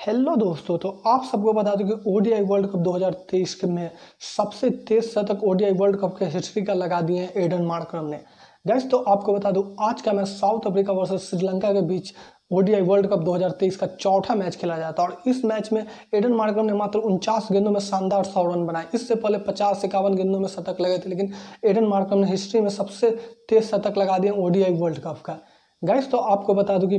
Hello दोस्तों तो आप सबको बता दूँ कि ओडीआई वर्ल्ड कप 2023 के में सबसे तेज शतक ओडीआई वर्ल्ड कप के हिस्ट्री का लगा दिए हैं एडन मार्क्रम ने। गैस तो आपको बता दूँ, आज का match South Africa versus Sri Lanka के बीच ओडीआई वर्ल्ड कप 2023 का चौथा मैच खेला जाता है और इस मैच में एडन मार्क्रम ने मात्र उनचास गेंदों में शानदार सौ रन बनाए। इससे पहले पचास इक्यावन गेंदों में शतक लगे थे, लेकिन एडन मार्क्रम ने हिस्ट्री में सबसे तेज शतक लगा दिए ओडीआई वर्ल्ड कप का। गाइस तो आपको बता दूँ कि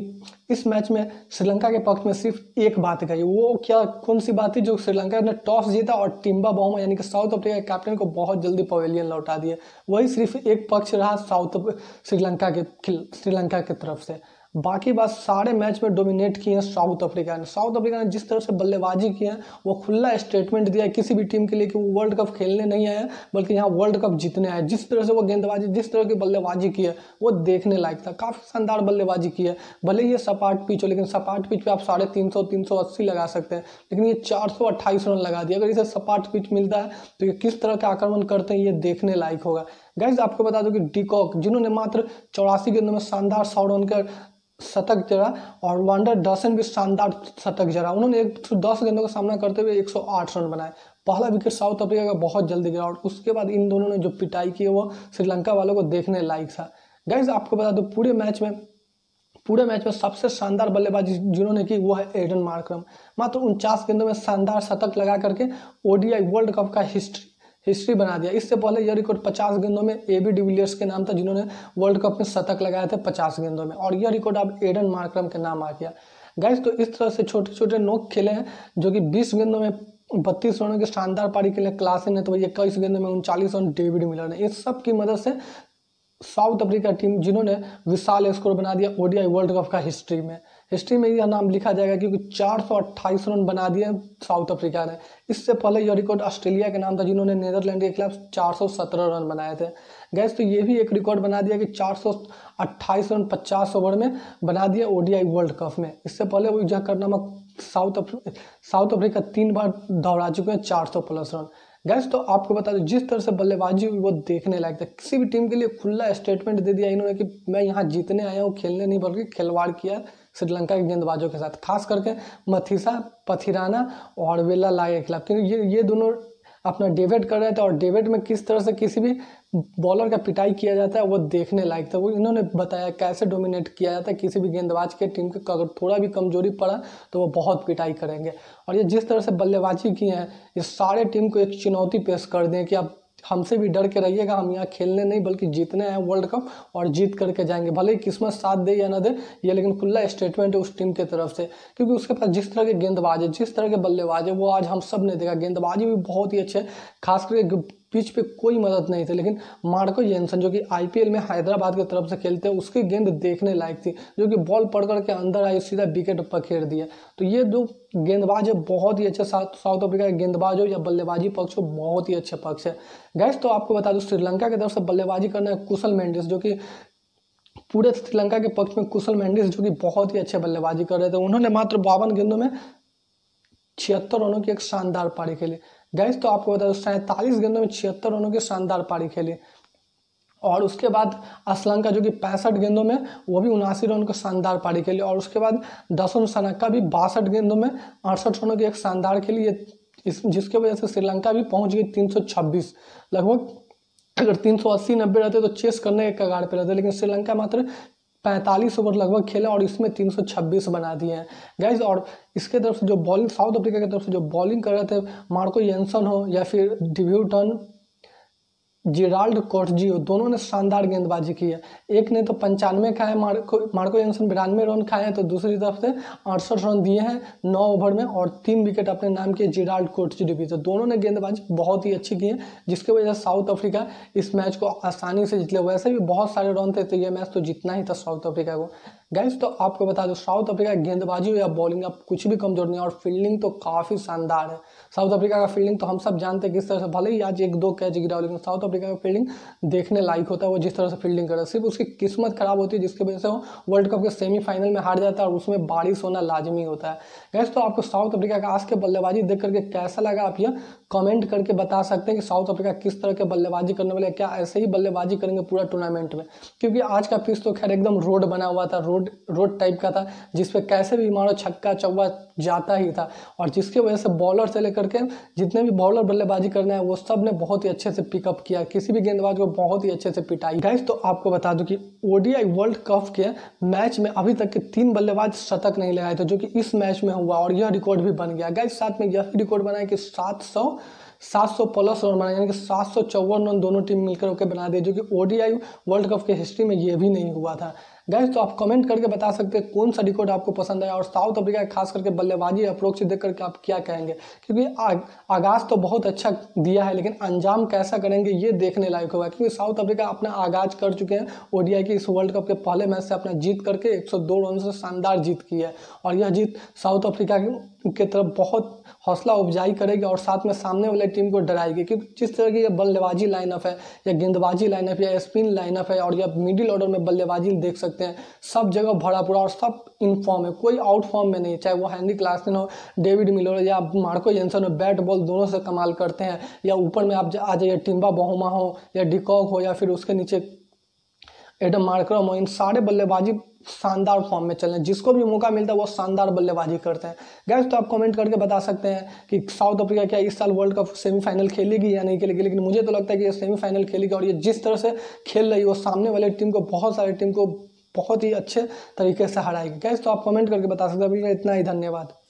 इस मैच में श्रीलंका के पक्ष में सिर्फ़ एक बात कही। वो क्या, कौन सी बात थी जो श्रीलंका ने टॉस जीता और टिम्बा बॉमा यानी कि साउथ अफ्रीका के कैप्टन को बहुत जल्दी पवेलियन लौटा दिए? वही सिर्फ़ एक पक्ष रहा साउथ श्रीलंका के श्रीलंका की तरफ़ से। बाकी बात सारे मैच में डोमिनेट किए हैं साउथ अफ्रीका ने। साउथ अफ्रीका ने जिस तरह से बल्लेबाजी की है, वो खुला स्टेटमेंट दिया है किसी भी टीम के लिए कि वो वर्ल्ड कप खेलने नहीं आए बल्कि यहाँ वर्ल्ड कप जीतने आए जिस तरह से वो गेंदबाजी, जिस तरह की बल्लेबाजी की है, वो देखने लायक था। काफ़ी शानदार बल्लेबाजी की है। भले ये सपाट पिच हो, लेकिन सपाट पिच पे आप साढ़े तीन सौ तीन सौ अस्सी लगा सकते हैं। लेकिन ये चार सौ अट्ठाईस रन लगा दिया अगर इसे सपाट पिच मिलता है तो ये किस तरह का आक्रमण करते हैं, ये देखने लायक होगा। गैस आपको बता दो कि डिकॉक जिन्होंने मात्र चौरासी गेंदों में शानदार सौ रन कर शतक जरा और वांडर डसन भी शानदार शतक जरा। उन्होंने एक सौ दस गेंदों का सामना करते हुए एक सौ आठ रन बनाए। पहला विकेट साउथ अफ्रीका का बहुत जल्दी गिरा और उसके बाद इन दोनों ने जो पिटाई की वो श्रीलंका वालों को देखने लायक था। गाइज़ आपको बता दो, पूरे मैच में, पूरे मैच में सबसे शानदार बल्लेबाजी जिन्होंने की वो है एडन मार्क्रम मात्र उनचास गेंदों में शानदार शतक लगा करके ओडीआई वर्ल्ड कप का हिस्ट्री हिस्ट्री बना दिया। इससे पहले यह रिकॉर्ड 50 गेंदों में ए बी डिविलियर्स के नाम था, जिन्होंने वर्ल्ड कप में शतक लगाए थे 50 गेंदों में। और यह रिकॉर्ड अब एडन मार्क्रम के नाम आ गया। गाइस तो इस तरह से छोटे छोटे नोक खेले हैं, जो कि 20 गेंदों में बत्तीस रनों की शानदार पारी के लिए क्लास ने तो वही इक्कीस गेंदों में उनचालीस रन डेविड मिलर ने। इस सब की मदद से साउथ अफ्रीका टीम जिन्होंने विशाल स्कोर बना दिया ओडीआई वर्ल्ड कप का हिस्ट्री में। हिस्ट्री में यह नाम लिखा जाएगा क्योंकि चार सौ अट्ठाईस रन बना दिए साउथ अफ्रीका ने। इससे पहले यह रिकॉर्ड ऑस्ट्रेलिया के नाम था, जिन्होंने नीदरलैंड के खिलाफ चार सौ सत्रह रन बनाए थे। गैस तो ये भी एक रिकॉर्ड बना दिया कि चार सौ अट्ठाईस रन पचास ओवर में बना दिया ओडीआई वर्ल्ड कप में। इससे पहले वो जहाँ करना साउथ साउथ अफ्रीका तीन बार दौड़ा चुके हैं, चार सौ प्लस रन। गैस तो आपको बता दो, जिस तरह से बल्लेबाजी हुई, वो देखने लायक था। किसी भी टीम के लिए खुला स्टेटमेंट दे दिया इन्होंने कि मैं यहाँ जीतने आया हूँ, खेलने नहीं, बल्कि खिलवाड़ किया श्रीलंका के गेंदबाजों के साथ खास करके मथीसा, पथिराना और वेला लाए के खिलाफ क्योंकि ये ये दोनों अपना डेविड कर रहे थे और डेविड में किस तरह से किसी भी बॉलर का पिटाई किया जाता है, वो देखने लायक था। वो इन्होंने बताया कैसे डोमिनेट किया जाता है किसी भी गेंदबाज के टीम के अगर थोड़ा भी कमज़ोरी पड़ा तो वो बहुत पिटाई करेंगे। और ये जिस तरह से बल्लेबाजी किए हैं, ये सारे टीम को एक चुनौती पेश कर दें कि आप हमसे भी डर के रहिएगा, हम यहाँ खेलने नहीं, बल्कि जीतने हैं वर्ल्ड कप और जीत करके जाएँगे। भले ही किस्मत साथ दे या ना दे, ये लेकिन खुला स्टेटमेंट है उस टीम के तरफ़ से। क्योंकि उसके पास जिस तरह के गेंदबाज है, जिस तरह के बल्लेबाज है, वो आज हम सबने देखा। गेंदबाजी भी बहुत ही अच्छे खास करके पिच पे कोई मदद नहीं थी, लेकिन मार्को जेंसन जो कि आईपीएल में हैदराबाद की तरफ़ से खेलते हैं, उसकी गेंद देखने लायक थी, जो कि बॉल पड़ करके अंदर आई, सीधा विकेट पखेड़ दिया। तो ये दो गेंदबाज है, बहुत ही अच्छा साउथ साउथ अफ्रीका के गेंदबाज हो या बल्लेबाजी पक्ष हो, बहुत ही अच्छे पक्ष है। गैस तो आपको बता दूँ, श्रीलंका की तरफ़ से बल्लेबाजी करना है कुशल मेंडिस, जो कि पूरे श्रीलंका के पक्ष में कुशल मेंडिस, जो कि बहुत ही अच्छे बल्लेबाजी कर रहे थे। उन्होंने मात्र बावन गेंदों में छिहत्तर रनों की एक शानदार पारी खेली। गैस तो आपको बता दो, सैंतालीस गेंदों में छिहत्तर रनों की शानदार पारी खेली। और उसके बाद असलंका, जो कि पैंसठ गेंदों में, वो भी उनासी रन का शानदार पारी खेली। और उसके बाद दसम सनक्का भी बासठ गेंदों में अड़सठ रनों की एक शानदार खेली। ये इस, जिसके वजह से श्रीलंका भी पहुँच गई 326 लगभग अगर 380 नब्बे रहते तो चेस करने के कगार पे रहते, लेकिन श्रीलंका मात्र पैंतालीस ओवर लगभग खेले और इसमें 326 बना दिए हैं। गैस और इसके तरफ़ से जो बॉलिंग साउथ अफ्रीका की तरफ़ से जो बॉलिंग कर रहे थे मार्को येंसन हो या फिर डिव्यूटन जिराल्ड कोटजियो दोनों ने शानदार गेंदबाजी की है। एक ने तो पंचानवे खाए, मार्को मार्को जेंसन बिरानवे रन खाए हैं तो दूसरी तरफ़ से अड़सठ रन दिए हैं नौ ओवर में और तीन विकेट अपने नाम किए जिराल्ड कोटजी भी। तो दोनों ने गेंदबाजी बहुत ही अच्छी की है, जिसकी वजह से साउथ अफ्रीका इस मैच को आसानी से जीत लिया। वैसे भी बहुत सारे रन थे तो ये मैच तो जीतना ही था साउथ अफ्रीका को। गाइस तो आपको बता दो साउथ अफ्रीका गेंदबाजी हो या बॉलिंग अब कुछ भी कमज़ोर नहीं है और फील्डिंग तो काफ़ी शानदार है। साउथ अफ्रीका का फील्डिंग तो हम सब जानते हैं किस तरह से, भले ही आज एक दो कैच गिरा हो, लेकिन साउथ अफ्रीका का फील्डिंग देखने लायक होता है, वो जिस तरह से फील्डिंग कर रहा है। सिर्फ़ उसकी किस्मत खराब होती है, जिसकी वजह से वो वर्ल्ड कप के सेमीफाइनल में हार जाता है और उसमें बारिश होना लाजमी होता है। गैस तो आपको साउथ अफ्रीका का आज के बल्लेबाजी देख करके कैसा लगा आप यह कमेंट करके बता सकते हैं कि साउथ अफ्रीका किस तरह के बल्लेबाजी करने वाले क्या ऐसे ही बल्लेबाजी करेंगे पूरा टूर्नामेंट में। क्योंकि आज का पिच तो खैर एकदम रोड बना हुआ था रोड रोड टाइप का था, जिसपे कैसे भी मारो, छक्का चौवा जाता ही था। और जिसकी वजह से बॉलर से लेकर के जितने भी बॉलर बल्लेबाजी करने हैं, वो सबने बहुत ही अच्छे से पिकअप किया। किसी भी गेंदबाज को बहुत ही अच्छे से पिटाई। गाइस तो आपको बता दूँ कि ओडीआई वर्ल्ड कप के मैच में अभी तक के तीन बल्लेबाज शतक नहीं लगाए थे, जो कि इस मैच में हुआ और यह रिकॉर्ड भी बन गया। गाइस साथ में यह रिकॉर्ड बनाया कि सात सौ सात सौ प्लस रन बनाए यानी कि सात सौ चौवन रन दोनों टीम मिलकर होकर बना दिए जो कि ओडीआई वर्ल्ड कप के हिस्ट्री में ये भी नहीं हुआ था। गैस तो आप कमेंट करके बता सकते हैं कौन सा रिकॉर्ड आपको पसंद आया और साउथ अफ्रीका खास करके बल्लेबाजी अप्रोच देख करके आप क्या कहेंगे? क्योंकि आगाज़ तो बहुत अच्छा दिया है, लेकिन अंजाम कैसा करेंगे ये देखने लायक होगा, क्योंकि साउथ अफ्रीका अपना आगाज़ कर चुके हैं। ओडीआई की इस वर्ल्ड कप के पहले मैच से अपना जीत करके 102 रन से शानदार जीत की है। और यह जीत साउथ अफ्रीका की तरफ़ बहुत हौसला उपजाई करेगी और साथ में सामने वाले टीम को डराएगी, क्योंकि जिस तरह की यह बल्लेबाजी लाइनअप है या गेंदबाजी लाइनअप या स्पिन लाइनअप है और यह मिडिल ऑर्डर में बल्लेबाजी देख सकते हैं। सब जगह भरा पूरा और सब इन फॉर्म है। कोई आउट फॉर्म में नहीं, चाहे वो हैंडी क्लासन हो डेविड मिलोर या मार्को जेंसन हो बैट बॉल दोनों से कमाल करते हैं। या ऊपर में आप आ जाइए टिम्बा बहुमा हो, या डिकॉक हो, या फिर उसके नीचे एडम मार्क्रम हो, इन सारे बल्लेबाजी शानदार फॉर्म में चल रहे हैं। जिसको भी मौका मिलता है, वो शानदार बल्लेबाजी करते हैं। गैस तो आप कमेंट करके बता सकते हैं कि साउथ अफ्रीका क्या इस साल वर्ल्ड कप सेमीफाइनल खेलेगी या नहीं खेलेगी? लेकिन मुझे तो लगता है कि ये सेमीफाइनल खेलेगी और ये जिस तरह से खेल रही है, वो सामने वाले टीम को, बहुत सारी टीम को बहुत ही अच्छे तरीके से हराएगी। कैसे तो आप कमेंट करके बता सकते हैं। अभी इतना ही, धन्यवाद।